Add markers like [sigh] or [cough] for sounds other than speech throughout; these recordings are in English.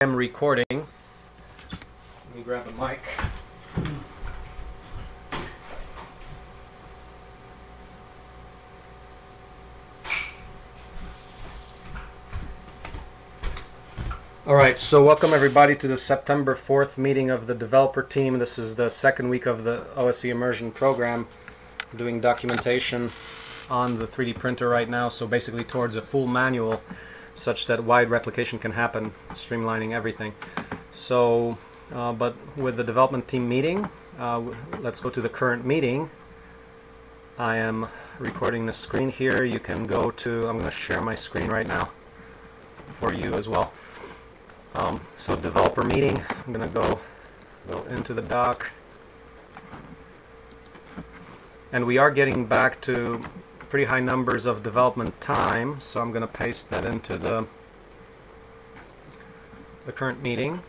am recording. Let me grab a mic. All right, so welcome everybody to the September 4th meeting of the developer team. This is the second week of the OSE immersion program. We're doing documentation on the 3D printer right now, so basically towards a full manual such that wide replication can happen, streamlining everything. So, uh, but with the development team meeting, uh, let's go to the current meeting. I am recording the screen here. You can go to, I'm going to share my screen right now for you as well. Um, so developer meeting, I'm going to go, go into the doc. And we are getting back to pretty high numbers of development time, so I'm going to paste that into the, the current meeting.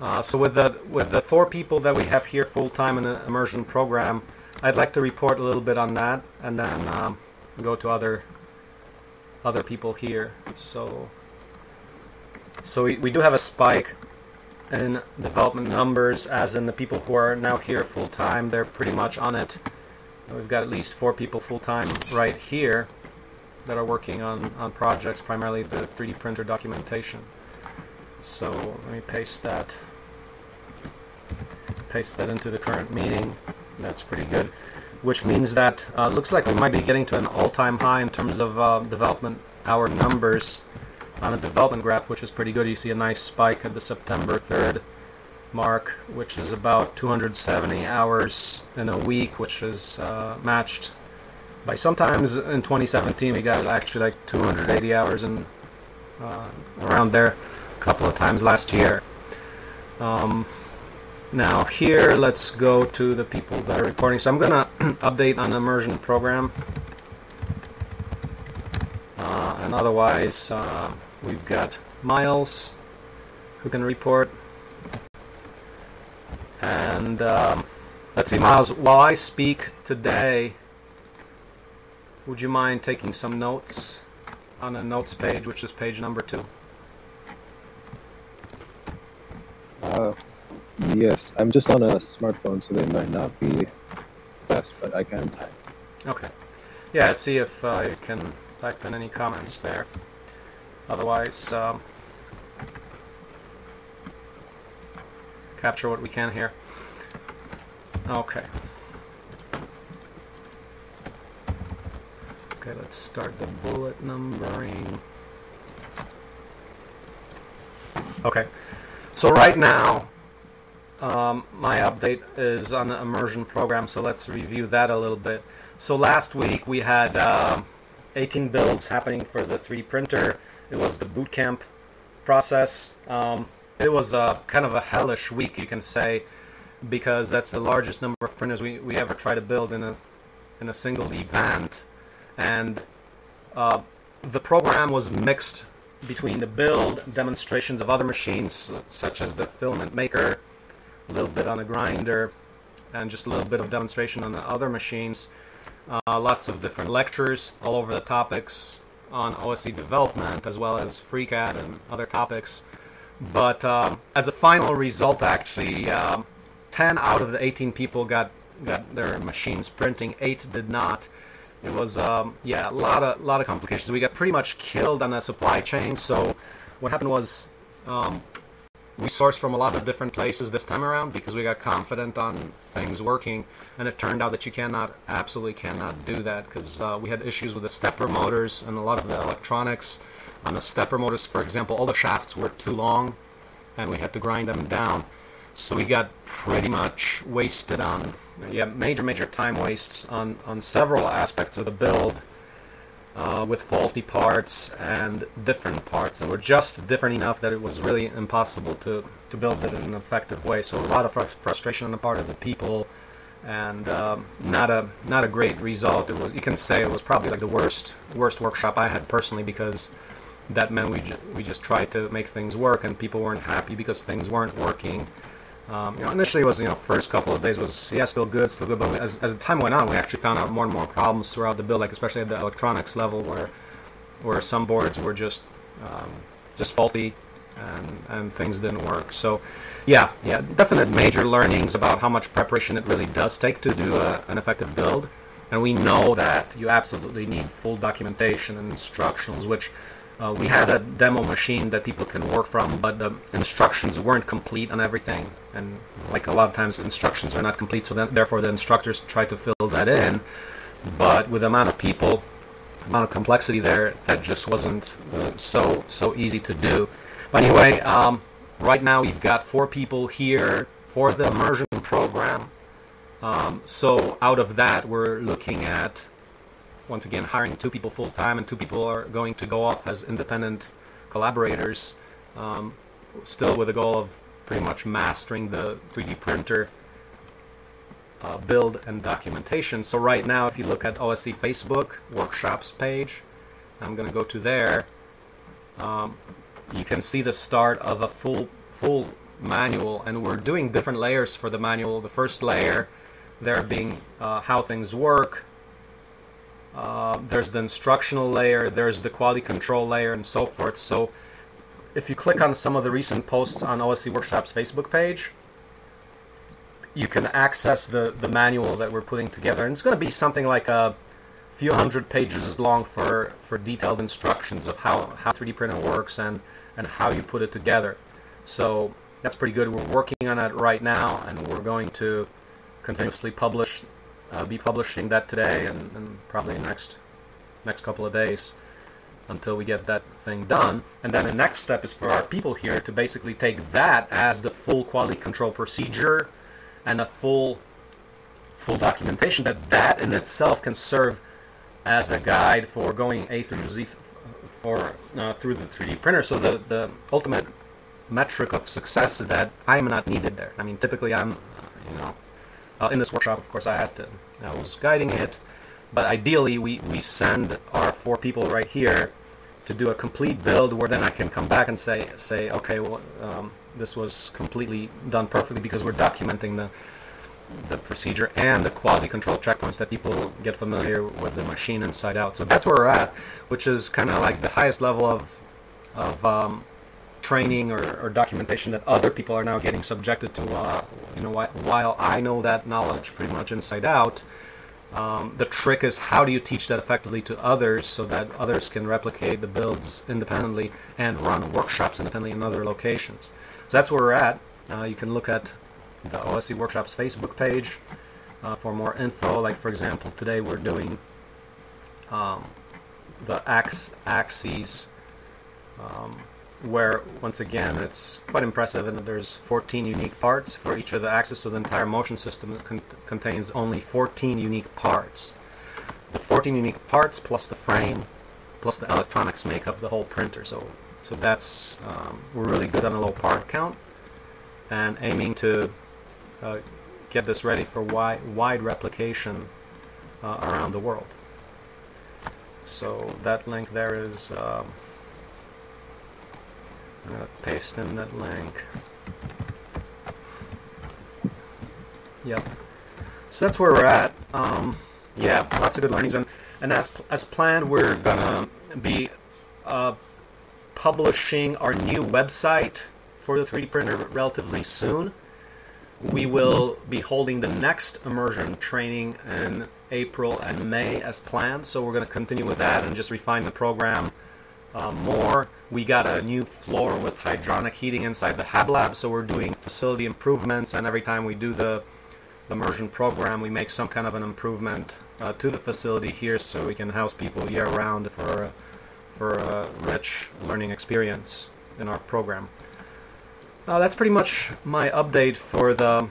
Uh, so with the with the four people that we have here full time in the immersion program, I'd like to report a little bit on that, and then um, go to other other people here. So so we, we do have a spike in development numbers, as in the people who are now here full time. They're pretty much on it. We've got at least four people full time right here that are working on, on projects, primarily the 3D printer documentation. So let me paste that paste that into the current meeting. That's pretty good. Which means that uh, looks like we might be getting to an all-time high in terms of uh, development hour numbers on a development graph, which is pretty good. You see a nice spike at the September 3rd mark, which is about 270 hours in a week, which is uh, matched by sometimes in 2017 we got actually like 280 hours and uh, around there a couple of times last year. Um, now here, let's go to the people that are reporting. So I'm going to [clears throat] update on the immersion program. Uh, and otherwise, uh, we've got Miles who can report. And um, let's see, Miles, while I speak today, would you mind taking some notes on the notes page, which is page number two? Uh, yes, I'm just on a smartphone, so they might not be best, but I can type. Okay. Yeah, see if uh, you can type in any comments there. Otherwise, um, capture what we can here. Okay. Okay, let's start the bullet numbering. Okay, so right now, um, my update is on the immersion program, so let's review that a little bit. So last week we had uh, 18 builds happening for the 3D printer. It was the boot camp process. Um, it was a, kind of a hellish week, you can say, because that's the largest number of printers we, we ever try to build in a in a single event, and uh, the program was mixed between the build demonstrations of other machines, such as the filament maker, a little bit on a grinder, and just a little bit of demonstration on the other machines. Uh, lots of different lectures all over the topics on OSE development, as well as FreeCAD and other topics. But uh, as a final result, actually, um, 10 out of the 18 people got got their machines printing. Eight did not. It was um, yeah a lot of lot of complications. We got pretty much killed on the supply chain. So what happened was um, we sourced from a lot of different places this time around because we got confident on things working, and it turned out that you cannot absolutely cannot do that because uh, we had issues with the stepper motors and a lot of the electronics. On the stepper motors, for example, all the shafts were too long, and we had to grind them down. So we got pretty much wasted on, yeah, major, major time wastes on, on several aspects of the build uh, with faulty parts and different parts that were just different enough that it was really impossible to, to build it in an effective way. So a lot of frustration on the part of the people and um, not a not a great result. It was you can say it was probably like the worst worst workshop I had personally because that meant we ju we just tried to make things work and people weren't happy because things weren't working. Um, you know, initially it was, you know, first couple of days was, yeah, still good, still good, but as, as time went on, we actually found out more and more problems throughout the build, like especially at the electronics level, where where some boards were just um, just faulty, and and things didn't work. So, yeah, yeah, definite major learnings about how much preparation it really does take to do a, an effective build, and we know that you absolutely need full documentation and instructions, which. Uh, we had a demo machine that people can work from, but the instructions weren't complete on everything. And like a lot of times, instructions are not complete, so then, therefore the instructors try to fill that in. But with the amount of people, amount of complexity there, that just wasn't uh, so so easy to do. But anyway, um, right now we've got four people here for the immersion program. Um, so out of that, we're looking at once again hiring two people full time, and two people are going to go off as independent collaborators, um, still with the goal of pretty much mastering the 3D printer uh, build and documentation. So right now, if you look at OSE Facebook workshops page, I'm going to go to there. Um, you can see the start of a full full manual, and we're doing different layers for the manual. The first layer, there being uh, how things work, uh, there's the instructional layer, there's the quality control layer, and so forth. So if you click on some of the recent posts on OSE Workshops Facebook page, you can access the, the manual that we're putting together. And it's going to be something like a few hundred pages long for, for detailed instructions of how, how 3D printer works and, and how you put it together. So that's pretty good. We're working on it right now, and we're going to continuously publish uh, be publishing that today and, and probably next next couple of days until we get that thing done. And then the next step is for our people here to basically take that as the full quality control procedure and a full full documentation that that in itself can serve as a guide for going A through Z for uh, through the 3D printer. So the the ultimate metric of success is that I'm not needed there. I mean, typically I'm, you know, uh, in this workshop, of course, I had to, I was guiding it, but ideally we, we send our four people right here to do a complete build where then I can come back and say, say okay, well, um, this was completely done perfectly because we're documenting the, the procedure and the quality control checkpoints that people get familiar with the machine inside out. So that's where we're at, which is kind of like the highest level of, of um, training or, or, documentation that other people are now getting subjected to. Uh, you know, while I know that knowledge pretty much inside out, um, the trick is how do you teach that effectively to others so that others can replicate the builds independently and run workshops independently in other locations. So that's where we're at. Uh, you can look at the OSE Workshops Facebook page uh, for more info. Like for example, today we're doing um, the ax axes um, where once again it's quite impressive and there's 14 unique parts for each of the axes so the entire motion system con contains only 14 unique parts. The 14 unique parts plus the frame plus the electronics make up the whole printer so so that's um, we're really good on a low part count. And aiming to uh, get this ready for wide, wide replication uh, around the world. So that link there is um, I'm to paste in that link. Yep. So that's where we're at. Um, yeah, lots of good learnings. And, and as, as planned, we're to be uh, publishing our new website for the 3D printer relatively soon. We will be holding the next immersion training in April and May as planned. So we're going to continue with that and just refine the program uh, more. We got a new floor with hydronic heating inside the Hab Lab, so we're doing facility improvements, and every time we do the immersion program, we make some kind of an improvement uh, to the facility here so we can house people year round for, for a rich learning experience in our program. Uh, that's pretty much my update for the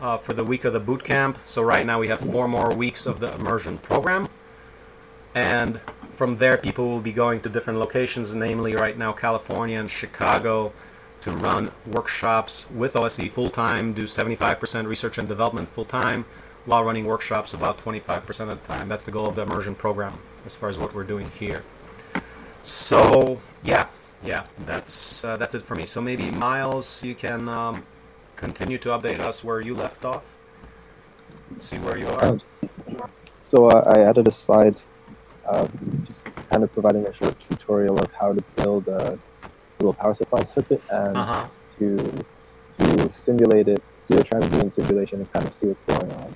uh, for the week of the boot camp. So right now we have four more weeks of the immersion program, and from there, people will be going to different locations, namely right now California and Chicago, to run workshops with OSE full-time, do 75% research and development full-time, while running workshops about 25% of the time. That's the goal of the immersion program, as far as what we're doing here. So, yeah, yeah, that's uh, that's it for me. So maybe Miles, you can um, continue to update us where you left off. Let's see where you are. Um, so uh, I added a slide uh, kind of providing a short tutorial of how to build a little power supply circuit and Uh-huh. to to simulate it, do a transient simulation and kind of see what's going on.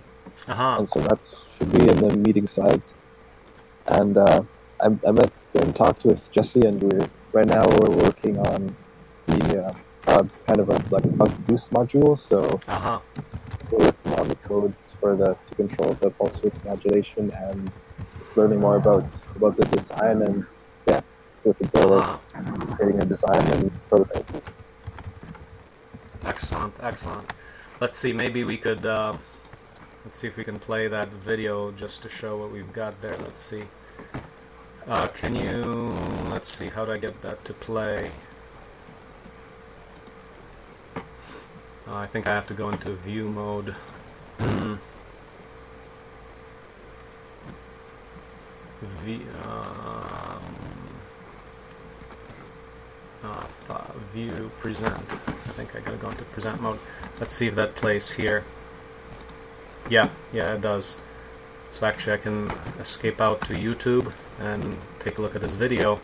Uh-huh. And so that should be in the meeting slides. And uh, I, I met and talked with Jesse, and we're right now we're working on the uh, uh, kind of a like a buck boost module. So Uh-huh. we're working on the code for the to control the pulse width modulation and learning more about about the design and yeah, with the goal of creating a design and prototype. Excellent, excellent. Let's see, maybe we could, uh, let's see if we can play that video just to show what we've got there. Let's see. Uh, can you, let's see, how do I get that to play? Uh, I think I have to go into view mode. Hmm. Uh, view present. I think I gotta go into present mode. Let's see if that plays here. Yeah, yeah, it does. So actually, I can escape out to YouTube and take a look at this video.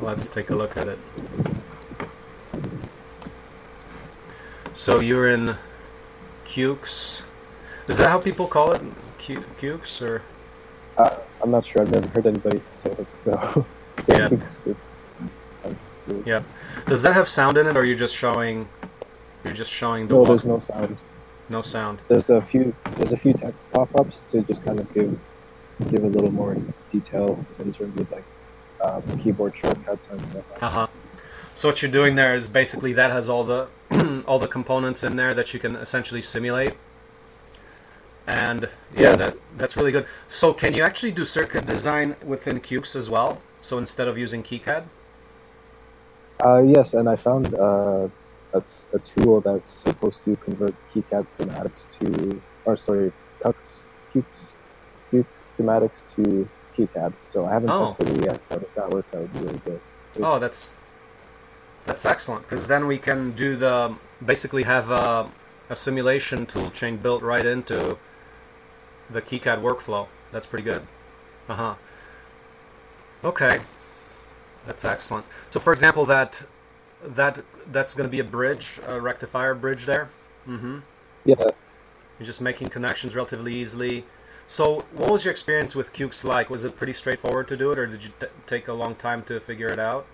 Let's take a look at it. So you're in Cukes. Is that how people call it? Cu- Cukes or? Uh, I'm not sure. I've never heard anybody say it. So [laughs] Yeah. it's- sounds weird. Yeah. Does that have sound in it, or are you just showing? You're just showing the No, there's no sound. no sound. There's a few. There's a few text pop-ups to just kind of give give a little more detail in terms of like uh, keyboard shortcuts and stuff. like. Uh huh. So what you're doing there is basically that has all the [clears throat] all the components in there that you can essentially simulate. And yeah, that that's really good. So can you actually do circuit design within Qucs as well? So instead of using KiCad? Uh, yes, and I found uh, a tool that's supposed to convert KiCad schematics to, or sorry, Qucs, Qucs, Qucs schematics to KiCad. So I haven't Oh. tested it yet, but if that works, that would be really good. Oh, that's that's excellent because then we can do the basically have a, a simulation tool chain built right into the KiCad workflow. That's pretty good. Uh huh. Okay, that's excellent. So, for example, that that that's going to be a bridge, a rectifier bridge there. Mm-hmm. Yeah, You're just making connections relatively easily. So, what was your experience with Qucs like? Was it pretty straightforward to do it, or did you t- take a long time to figure it out?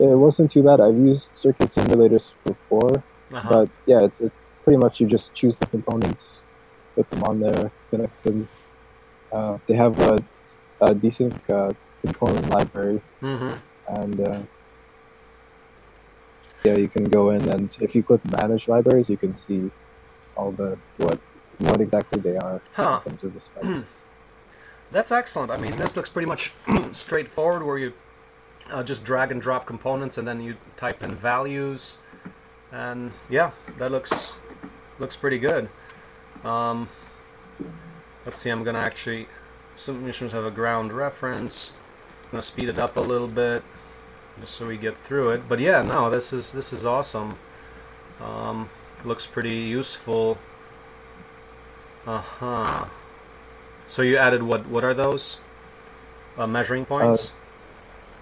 it wasn't too bad. I've used circuit simulators before, Uh-huh. but yeah, it's it's pretty much you just choose the components, put them on there, connect them. Uh, they have a, a decent uh, component library, Mm-hmm. and uh, yeah, you can go in and if you click manage libraries, you can see all the what what exactly they are Huh. in terms of the spec. That's excellent. I mean, this looks pretty much [clears throat] straightforward where you uh, just drag and drop components and then you type in values. And yeah, that looks looks pretty good. Um, let's see, I'm going to actually, some missions have a ground reference. I'm going to speed it up a little bit just so we get through it. But yeah, no, this is this is awesome. Um, looks pretty useful. Uh-huh. So you added what? What are those? Uh, measuring points.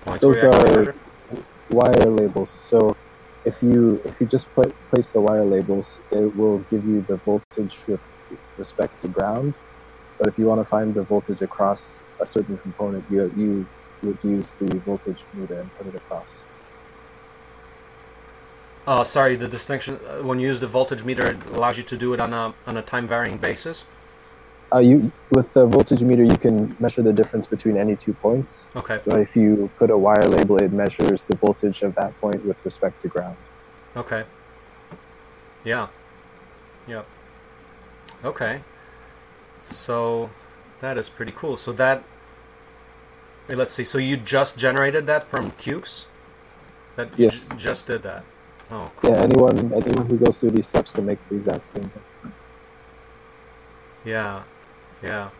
points those where you actually are-? Wire labels. So if you if you just put, place the wire labels, it will give you the voltage with respect to ground. But if you want to find the voltage across a certain component, you you would use the voltage meter and put it across. Oh, sorry. The distinction uh, when you use the voltage meter it allows you to do it on a on a time varying basis. Uh, you with the voltage meter, you can measure the difference between any two points. Okay. But if you put a wire label, it measures the voltage of that point with respect to ground. Okay. Yeah. Yep. Okay. So that is pretty cool. So that let's see. So you just generated that from Qucs? That Yes. just did that. Oh, cool. Yeah, anyone anyone who goes through these steps can make the exact same thing. Yeah, yeah,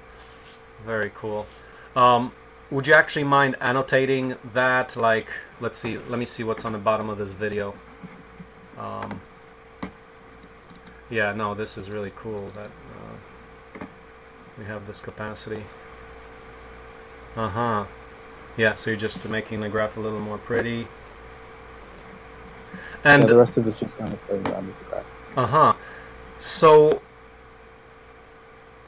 very cool. Um, would you actually mind annotating that? Like, let's see. Let me see what's on the bottom of this video. Um, yeah, no, this is really cool that uh, we have this capacity. Uh huh. Yeah, so you're just making the graph a little more pretty. And yeah, the rest of it's just kind of playing around with the graph. uh huh. So,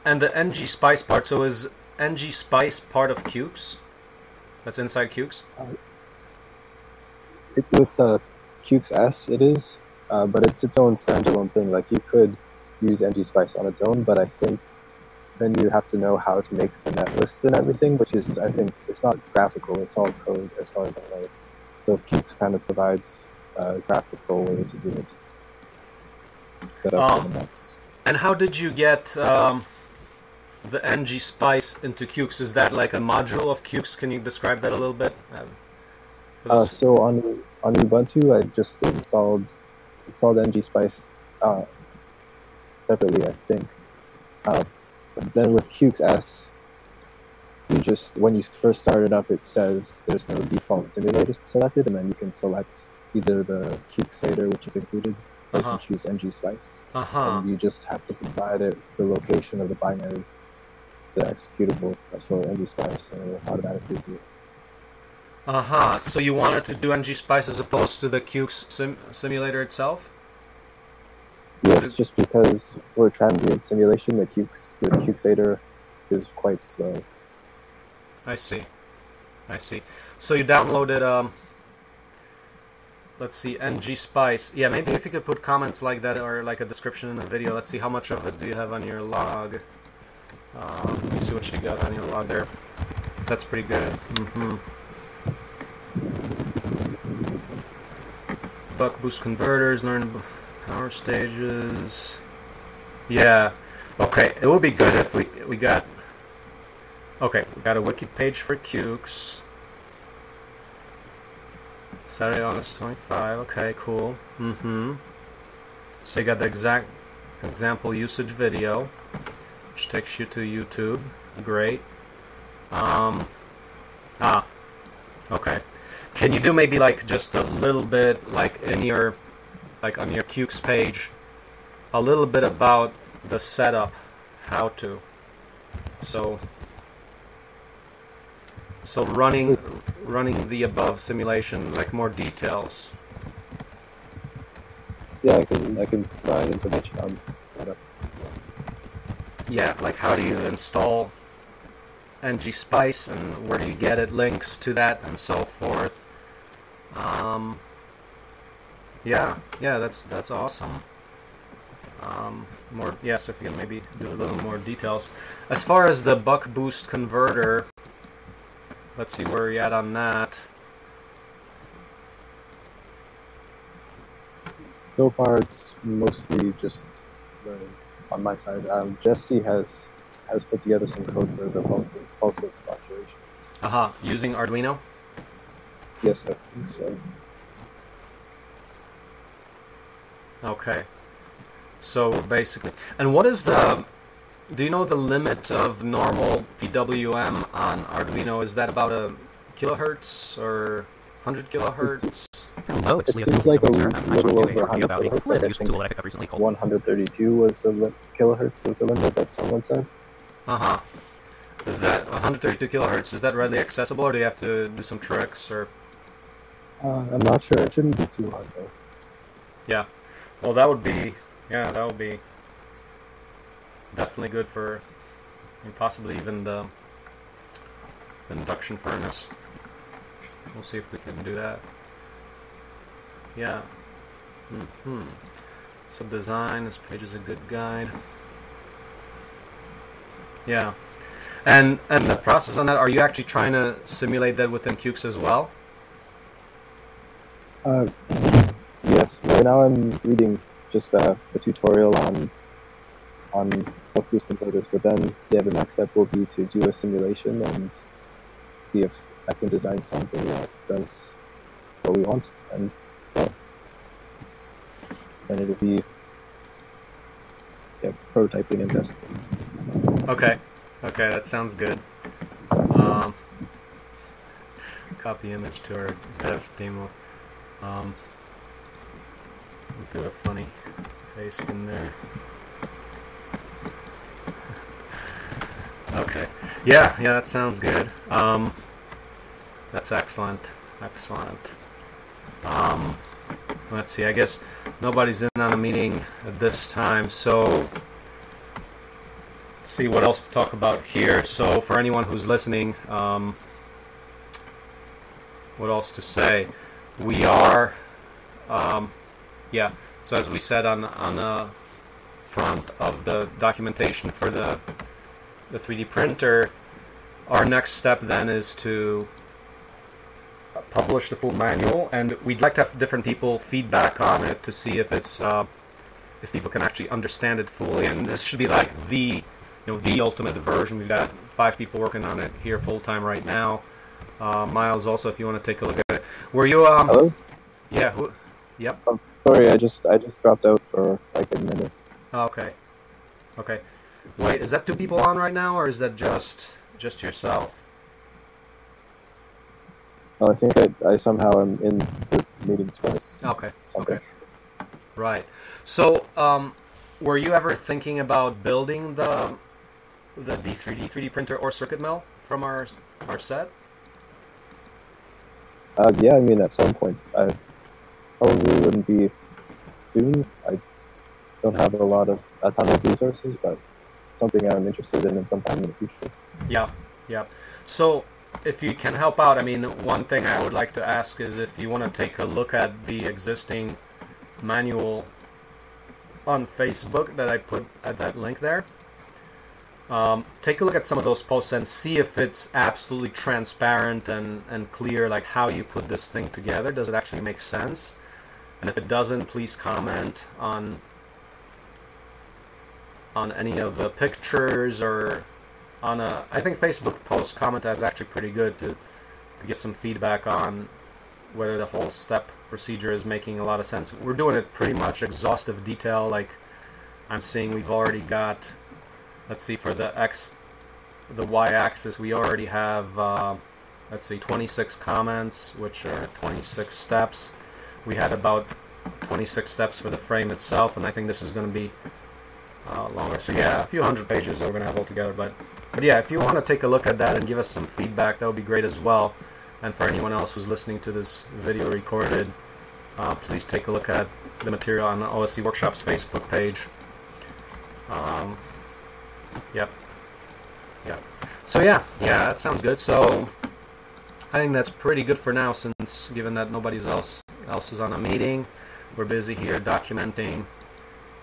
and the ng spice part. So is ng spice part of Qucs? That's inside Qucs. It, with uh, Qucs S, it is, uh, but it's its own standalone thing. Like you could use ng spice on its own, but I think then you have to know how to make the net lists and everything, which is I think it's not graphical; it's all code as far as I know. So Qucs kind of provides a graphical way to do it. Um, for the nets. And how did you get um, the ng spice into Qucs? Is that like a module of Qucs? Can you describe that a little bit? Um, Uh, so on on Ubuntu, I just installed installed ngSpice uh, separately, I think. Uh, then with Qucs S, you just when you first start it up, it says there's no default simulator selected, and then you can select either the Qucsator, which is included, or Uh-huh. you can choose ngSpice, uh-huh. and you just have to provide it the location of the binary, the executable for ngSpice, and it will automatically do it. Uh-huh. So you wanted to do ng spice as opposed to the Qucs sim- simulator itself? Yes, just because for transient simulation, the Qucs, the Qucsator is quite slow. I see. I see. So you downloaded um let's see, ng spice. Yeah, maybe if you could put comments like that or like a description in the video. Let's see how much of it do you have on your log. Uh, let me see what you got on your log there. That's pretty good. Mm-hmm. Buck boost converters, learn power stages. Yeah. Okay, it would be good if we we got Okay, we got a wiki page for Qucs. Saturday, August 25. Okay, cool. Mm-hmm. So you got the exact example usage video, which takes you to YouTube. Great. Um, ah, okay. Can you do maybe like just a little bit, like in your, like on your Qucs page, a little bit about the setup, how to. So so running running the above simulation, like more details. Yeah, I can I can provide information. Yeah, like how do you install ngSpice and where do you get it, links to that and so forth. Um, yeah, yeah, that's that's awesome. Um, more yes, if you can maybe do a little more details. As far as the buck boost converter, let's see where you're at on that. So far, it's mostly just learning on my side. Um, Jesse has has put together some code for the pulse width fluctuation. Aha, using Arduino. Yes, I think so. Okay. So basically, and what is the? Do you know the limit of normal PWM on Arduino? Is that about a kilohertz or 100 kilohertz? Hello, it's It seems like a Silver Term. I'm little over a review about a 100 kilohertz, I think. tool that I picked up recently called 132 was the li- kilohertz was the limit that someone said. Uh huh. Is that 132 kilohertz? Is that readily accessible, or do you have to do some tricks? Or Uh, I'm not sure. It shouldn't be too hard though. yeah, well that would be yeah that would be definitely good for I mean, possibly even the induction furnace. We'll see if we can do that. Yeah. Hmm. So design. This page is a good guide. Yeah. And and the process on that. Are you actually trying to simulate that within Qucs as well? Uh, yes. Right now I'm reading just uh, a tutorial on on buck boost converters, but then yeah, the next step will be to do a simulation and see if I can design something that does what we want, and then it'll be yeah, prototyping and testing. Okay. Okay, that sounds good. Um, copy image to our dev demo. Um, do a funny paste in there. [laughs] Okay. Yeah, yeah, that sounds good. Um, That's excellent. Excellent. Um, let's see. I guess nobody's in on a meeting at this time, so let's see what else to talk about here. So for anyone who's listening, um, what else to say? We are, um, yeah. So as we said on on the front of the documentation for the the 3D printer, our next step then is to publish the full manual, and we'd like to have different people feedback on it to see if it's uh, if people can actually understand it fully. And this should be like the you know the ultimate version. We've got five people working on it here full time right now. Uh, Miles, also, if you want to take a look at it, were you um? Hello. Yeah. Who, yep. Oh, sorry, I just I just dropped out for like a minute. Oh, okay. Okay. Wait, is that two people on right now, or is that just just yourself? Oh, I think I, I somehow am in the meeting twice. Okay. Okay. Okay. Right. So, um, were you ever thinking about building the the D3D 3D printer or circuit mill from our our set? Uh, yeah, I mean at some point. I probably wouldn't be soon. I don't have a lot of a ton of resources, but something I'm interested in at some time in the future. Yeah. Yeah. So, if you can help out, I mean, one thing I would like to ask is if you want to take a look at the existing manual on Facebook that I put at that link there. Um, take a look at some of those posts and see if it's absolutely transparent and, and clear, like how you put this thing together. Does it actually make sense? And if it doesn't, please comment on on any of the pictures or on a. I think Facebook post comment is actually pretty good to to get some feedback on whether the whole step procedure is making a lot of sense. We're doing it pretty much exhaustive detail. Like I'm seeing, we've already got. Let's see for the x, the y-axis, we already have. Uh, let's see, 26 comments, which are 26 steps. We had about 26 steps for the frame itself, and I think this is going to be uh, longer. So yeah, a few hundred pages that we're going to have altogether. But but yeah, if you want to take a look at that and give us some feedback, that would be great as well. And for anyone else who's listening to this video recorded, uh, please take a look at the material on the OSE Workshops Facebook page. Um, yep. Yep. So yeah, yeah, that sounds good. So I think that's pretty good for now, since given that nobody's else else is on a meeting, we're busy here documenting.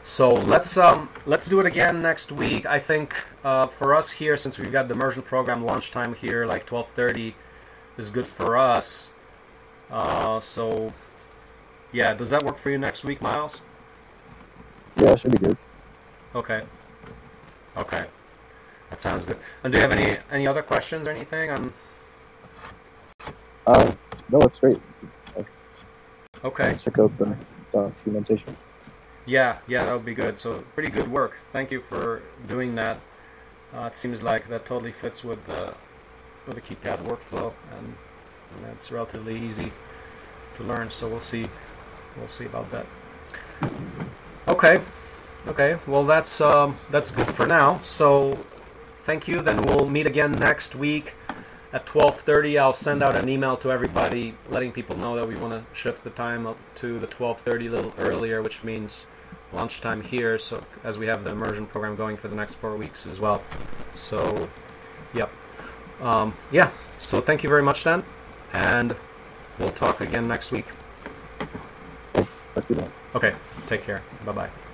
So let's um let's do it again next week. I think uh, for us here, since we've got the immersion program launch time here, like 12:30, is good for us. Uh, so yeah, does that work for you next week, Miles? Yeah, it should be good. Okay. Okay. That sounds good. And do you have any any other questions or anything on? Uh, no, it's great. Okay. Check out the documentation. Yeah, yeah, that would be good. So pretty good work. Thank you for doing that. Uh, it seems like that totally fits with the with the KiCad workflow, and, and it's relatively easy to learn. So we'll see. We'll see about that. Okay. Okay. Well, that's um, that's good for now. So thank you. Then we'll meet again next week at 12:30. I'll send out an email to everybody, letting people know that we want to shift the time up to the 12:30 a little earlier, which means lunchtime here. So as we have the immersion program going for the next four weeks as well. So, yep. Um, yeah. So thank you very much, then, and we'll talk again next week. Let's do that. Okay. Take care. Bye bye.